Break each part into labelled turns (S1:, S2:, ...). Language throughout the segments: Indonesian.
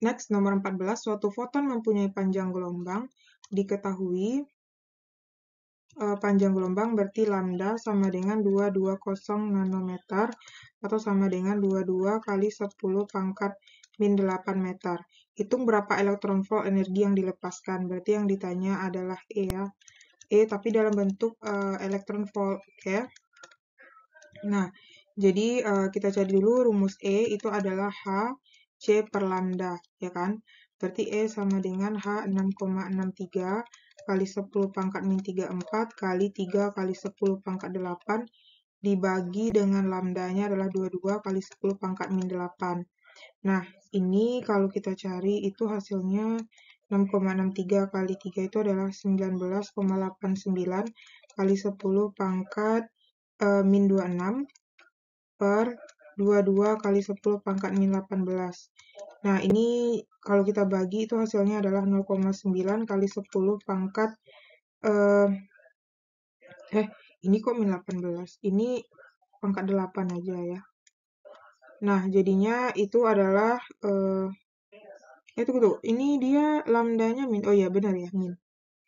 S1: next, nomor 14. Suatu foton mempunyai panjang gelombang. Diketahui uh, panjang gelombang berarti lambda sama dengan 220 nanometer atau sama dengan 22 kali 10 pangkat min 8 meter. Hitung berapa elektron volt energi yang dilepaskan. Berarti yang ditanya adalah E ya. E tapi dalam bentuk uh, elektron volt ya. Nah, jadi uh, kita cari dulu rumus E itu adalah H C per lambda, ya kan? Berarti E sama dengan H 6,63 kali 10 pangkat min 34 kali 3 kali 10 pangkat 8 dibagi dengan lambdanya adalah 22 kali 10 pangkat min 8. Nah, ini kalau kita cari itu hasilnya 6,63 kali 3 itu adalah 19,89 kali 10 pangkat uh, min 26 per 22 kali 10 pangkat min 18. Nah, ini kalau kita bagi itu hasilnya adalah 0,9 kali 10 pangkat eh, eh ini kok min 18. Ini pangkat 8 aja ya. Nah, jadinya itu adalah eh itu tuh, ini dia lambdanya min. Oh iya, benar ya, min.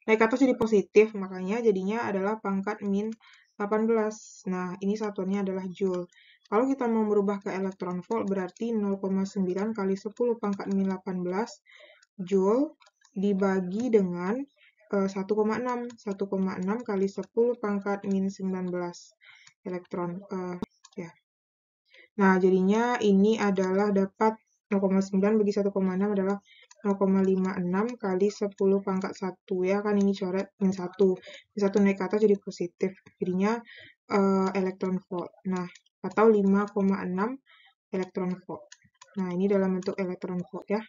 S1: Naik atas jadi positif, makanya jadinya adalah pangkat min 18. Nah, ini satuannya adalah joule. Kalau kita mau merubah ke elektron volt, berarti 0,9 kali 10 pangkat min 18 joule dibagi dengan uh, 1,6. 1,6 kali 10 pangkat min 19 elektron. Uh, ya. Nah, jadinya ini adalah dapat 0,9 bagi 1,6 adalah 0,56 kali 10 pangkat 1 ya kan ini coret min 1 min 1 naik ke atas jadi positif jadinya uh, elektron volt nah atau 5,6 elektron volt. Nah, ini dalam bentuk elektron volt ya.